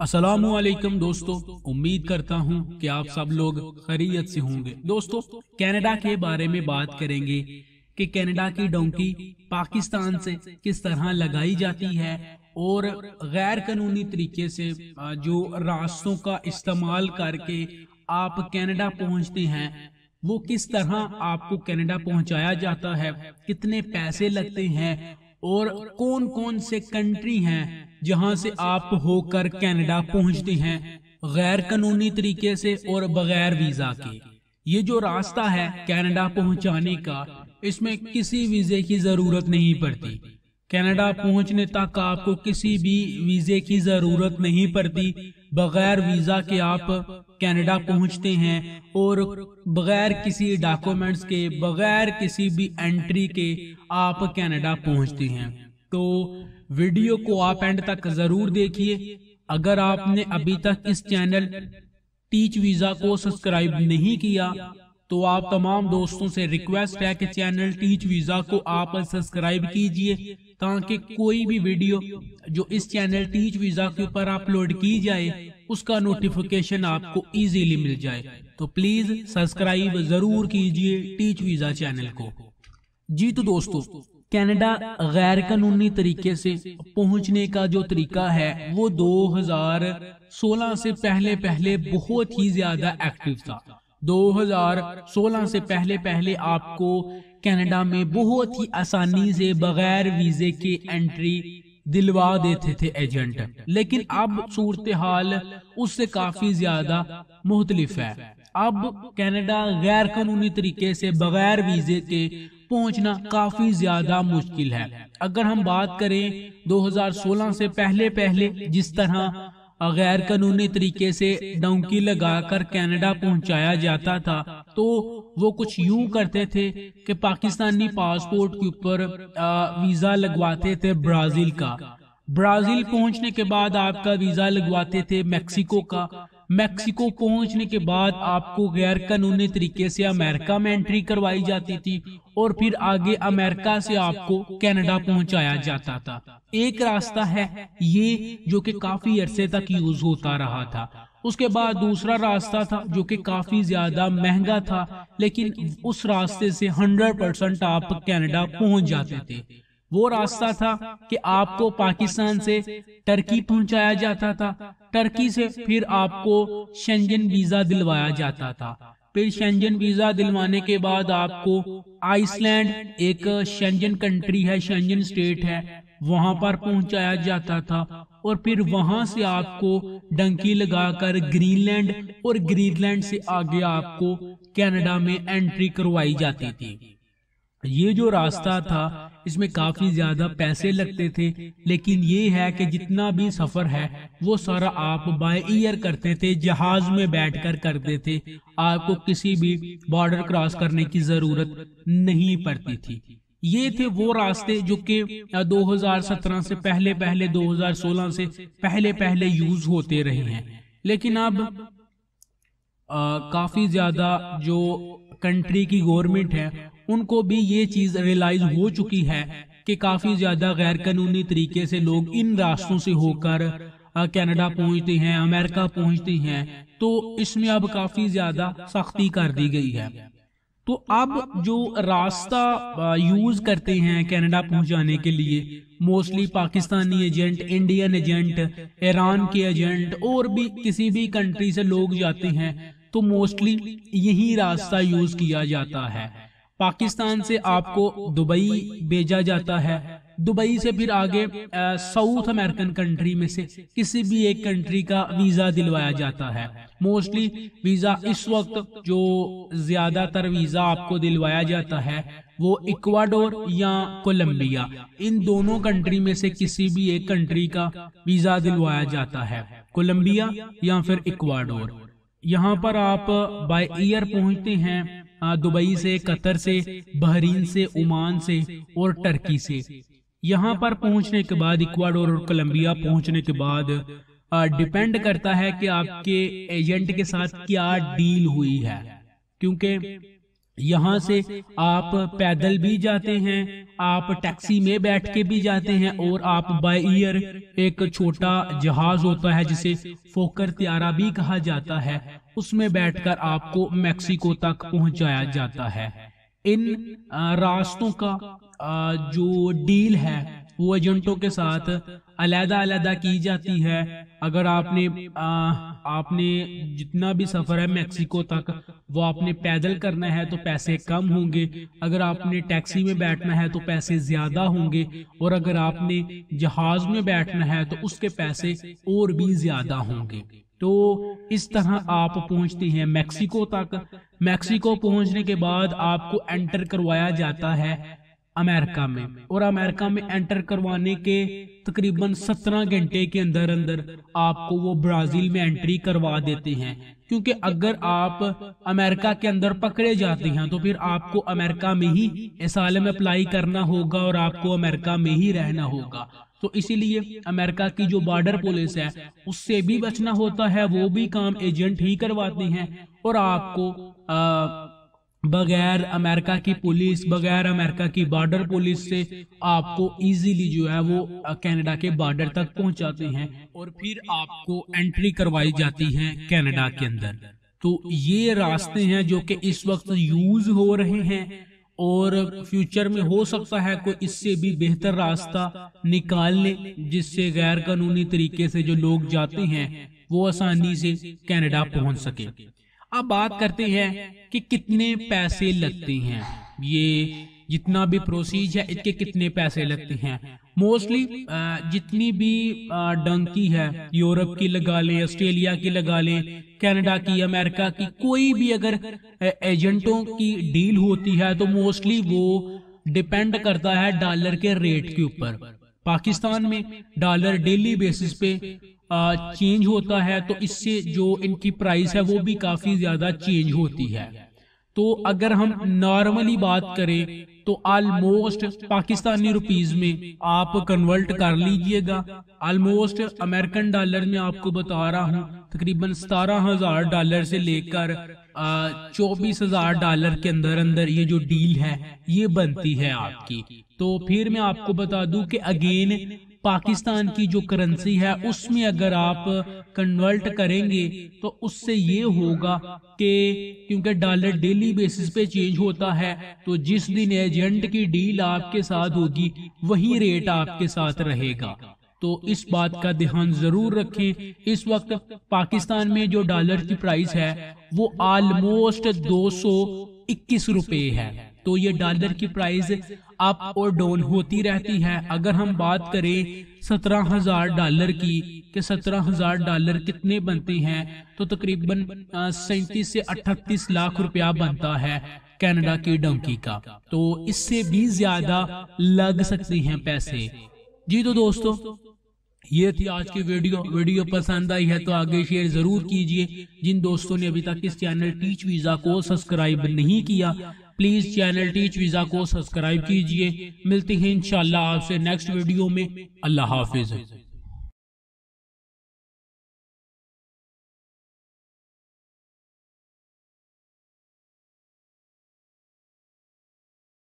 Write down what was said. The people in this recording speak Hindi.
असलकुम दोस्तों। उम्मीद करता हूँ कि आप सब लोग खरीयत से होंगे। दोस्तों कनाडा के बारे में बात करेंगे कि कनाडा की डोंकी पाकिस्तान से किस तरह लगाई जाती है और गैर कानूनी तरीके से जो रास्तों का इस्तेमाल करके आप कनाडा पहुँचते हैं, वो किस तरह आपको कनाडा पहुँचाया जाता है, कितने पैसे लगते हैं और कौन कौन से कंट्री हैं जहाँ से आप होकर कनाडा पहुँचते हैं, गैर कानूनी तरीके से और बगैर वीज़ा के। ये जो रास्ता है कनाडा पहुँचाने का, इसमें किसी वीजे की ज़रूरत नहीं पड़ती। कनाडा पहुँचने तक आपको किसी भी वीजे की ज़रूरत नहीं पड़ती, बगैर वीज़ा के आप कनाडा पहुँचते हैं और बगैर किसी डॉक्यूमेंट्स के, बगैर किसी भी एंट्री के आप कनाडा पहुँचते हैं। तो वीडियो को आप एंड तक ज़रूर देखिए। अगर आपने अभी तक इस चैनल टीच वीज़ा को सब्सक्राइब नहीं किया तो आप तमाम दोस्तों से रिक्वेस्ट है कि चैनल टीच वीज़ा को आप सब्सक्राइब कीजिए, ताकि कोई भी वीडियो जो इस चैनल टीच वीज़ा के ऊपर अपलोड की जाए, उसका नोटिफिकेशन आपको इजीली मिल जाए। तो प्लीज़ सब्सक्राइब ज़रूर कीजिए टीच वीज़ा चैनल को। जी तो दोस्तों कनाडा गैर कानूनी तरीके से पहुँचने का जो तरीका है, वो 2016 से पहले पहले बहुत ही ज़्यादा एक्टिव था। 2016 से पहले पहले आपको कनाडा में बहुत ही आसानी से बगैर वीजे के एंट्री दिलवा देते थे एजेंट। लेकिन अब सूरत हाल उससे काफ़ी ज़्यादा मुख्तलिफ़ है। अब कनाडा गैर कानूनी तरीके से बगैर वीजे के पहुँचना काफ़ी ज़्यादा मुश्किल है। अगर हम बात करें 2016 से पहले पहले, जिस तरह गैर कानूनी तरीके से डोंकी लगाकर कनाडा पहुँचाया जाता था तो वो कुछ यूँ करते थे कि पाकिस्तानी पासपोर्ट के ऊपर वीज़ा लगवाते थे ब्राज़ील का। ब्राज़ील पहुँचने के बाद आपका वीज़ा लगवाते थे मेक्सिको का। मैक्सिको पहुँचने के बाद आपको गैर कानूनी तरीके से अमेरिका में एंट्री करवाई जाती थी और फिर आगे अमेरिका से आपको कनाडा पहुँचाया जाता था। एक रास्ता है ये जो कि काफ़ी अरसे तक यूज़ होता रहा था। उसके बाद दूसरा रास्ता था जो कि काफ़ी ज़्यादा महँगा था, लेकिन उस रास्ते से हंड्रेड परसेंट आप कनाडा पहुँच जाते थे। वो रास्ता था कि आपको पाकिस्तान से टर्की पहुँचाया जाता था टर्की से फिर आपको शेंजन वीज़ा दिलवाया जाता था। फिर शेंजन वीज़ा दिलवाने के बाद आपको आइसलैंड एक शेंजन कंट्री है शेंजन स्टेट है, वहाँ पर पहुँचाया जाता था। और फिर वहाँ से आपको डंकी लगाकर ग्रीनलैंड और ग्रीनलैंड से आगे आपको कनाडा में एंट्री करवाई जाती थी। ये जो रास्ता था इसमें काफ़ी ज़्यादा पैसे लगते थे लेकिन ये है कि जितना भी सफ़र है वो सारा आप बाय ईयर करते थे जहाज़ में बैठकर करते थे। आपको किसी भी बॉर्डर क्रॉस करने की ज़रूरत नहीं पड़ती थी। ये थे वो रास्ते जो कि 2017 से पहले पहले 2016 से पहले पहले यूज़ होते रहे हैं। लेकिन अब आ, काफ़ी ज़्यादा जो कंट्री की गवर्नमेंट है उनको भी ये चीज़ रियलाइज़ हो चुकी है कि काफ़ी ज़्यादा गैर कानूनी तरीके से लोग इन रास्तों से होकर कनाडा पहुँचते हैं अमेरिका पहुँचते हैं तो इसमें अब काफ़ी ज़्यादा सख्ती कर दी गई है। तो अब जो रास्ता यूज़ करते हैं कनाडा पहुँचाने के लिए mostly Pakistani agent Indian agent Iran के एजेंट और भी किसी भी कंट्री से लोग जाते हैं तो मोस्टली यही रास्ता यूज़ किया जाता है। पाकिस्तान से आपको दुबई भेजा जाता है। दुबई से फिर आगे साउथ अमेरिकन कंट्री में से किसी भी एक कंट्री का वीज़ा दिलवाया जाता है। मोस्टली वीज़ा इस वक्त जो ज़्यादातर वीज़ा आपको दिलवाया जाता है, वो इक्वाडोर या कोलंबिया इन दोनों कंट्री में से किसी भी एक कंट्री का वीज़ा दिलवाया जाता है। कोलंबिया या फिर इक्वाडोर यहाँ पर आप बाय ईयर पहुँचते हैं। दुबई से, कतर से, बहरीन से, ओमान से और टर्की से। यहाँ पर पहुँचने के बाद इक्वाडोर और कोलंबिया पहुँचने के बाद डिपेंड करता है कि आपके एजेंट के साथ क्या डील हुई है। क्योंकि यहाँ से आप पैदल भी जाते हैं, आप टैक्सी में बैठ के भी जाते हैं और आप बाई ईयर एक छोटा जहाज़ होता है जिसे फोकर त्यारा भी कहा जाता है। उसमें बैठकर आपको मैक्सिको तक पहुँचाया जाता है। इन रास्तों का जो डील है, वो एजेंटों के साथ अलहदा अलहदा की जाती है। अगर आपने आ, आपने जितना भी सफ़र है मैक्सिको तक वो आपने पैदल करना है तो पैसे कम होंगे। अगर आपने टैक्सी में बैठना है तो पैसे ज़्यादा होंगे। और अगर आपने जहाज़ में बैठना है तो उसके पैसे और भी ज़्यादा होंगे। तो इस तरह आप पहुँचते हैं मैक्सिको तक। मैक्सिको पहुँचने के बाद आपको एंटर करवाया जाता है। अमेरिका में। और अमेरिका में एंटर करवाने के तकरीबन सत्रह घंटे के अंदर अंदर आपको वो ब्राज़ील में एंट्री करवा देते हैं। क्योंकि अगर आप अमेरिका के अंदर पकड़े जाते हैं तो फिर आपको अमेरिका में ही एसालम अप्लाई करना होगा और आपको अमेरिका में ही रहना होगा। तो इसीलिए अमेरिका की जो बॉर्डर पुलिस है उससे भी बचना होता है वो भी काम एजेंट ही करवाते हैं। और आपको आ, बगैर अमेरिका की पुलिस, बगैर अमेरिका की बॉर्डर पुलिस से आपको इजीली जो है वो कनाडा के बॉर्डर तक पहुंचाते हैं और फिर आपको एंट्री करवाई जाती है कनाडा के अंदर। तो ये रास्ते हैं जो कि इस वक्त यूज़ हो रहे हैं और फ्यूचर में हो सकता है कोई इससे भी बेहतर रास्ता निकाल ले जिससे गैर कानूनी तरीके से जो लोग जाते हैं, वो आसानी से कनाडा पहुँच सके। अब बात करते हैं कि कितने पैसे लगते हैं। ये जितना भी प्रोसीज है इसके कितने पैसे लगते हैं। मोस्टली जितनी भी डंकी है, यूरोप की लगा लें, ऑस्ट्रेलिया की लगा लें, कनाडा की, अमेरिका की, कोई भी अगर एजेंटों की डील होती है तो मोस्टली वो डिपेंड करता है डॉलर के रेट के ऊपर। पाकिस्तान में डॉलर डेली बेसिस पे चेंज होता है तो इससे जो इनकी प्राइस है, वो भी काफ़ी ज़्यादा चेंज होती है। तो अगर हम नॉर्मली बात करें तो ऑलमोस्ट पाकिस्तानी रुपीज़ में आप कन्वर्ट कर लीजिएगा। ऑलमोस्ट अमेरिकन डॉलर में आपको बता रहा हूँ, तकरीबन सतारह हज़ार डॉलर से लेकर चौबीस हज़ार डॉलर के अंदर अंदर ये जो डील है, ये बनती है आपकी। तो फिर मैं आपको बता दूँ कि अगेन पाकिस्तान की जो करेंसी है, उसमें अगर आप कन्वर्ट करेंगे तो उससे ये होगा कि क्योंकि डॉलर डेली बेसिस पे चेंज होता है तो जिस दिन एजेंट की डील आपके साथ होगी, वही रेट आपके साथ रहेगा। तो इस बात का ध्यान ज़रूर रखें। इस वक्त पाकिस्तान में जो डॉलर की प्राइस है, वो ऑलमोस्ट दो सौ इक्कीस रुपए है। तो ये डॉलर की प्राइस अप और डाउन होती रहती है। अगर हम बात करें सत्रह हज़ार डॉलर की, कि सत्रह हज़ार डॉलर कितने बनते हैं तो तकरीबन सैतीस से अठतीस लाख रुपया बनता है कनाडा की डंकी का। तो इससे भी ज़्यादा लग सकते हैं पैसे। जी तो दोस्तों, ये थी आज की वीडियो। वीडियो पसंद आई है तो आगे शेयर ज़रूर कीजिए। जिन दोस्तों ने अभी तक इस चैनल टीच वीज़ा को सब्सक्राइब नहीं किया प्लीज़ चैनल टीच वीज़ा को सब्सक्राइब कीजिए। मिलते हैं इंशाल्लाह आपसे नेक्स्ट वीडियो में। अल्लाह हाफिज।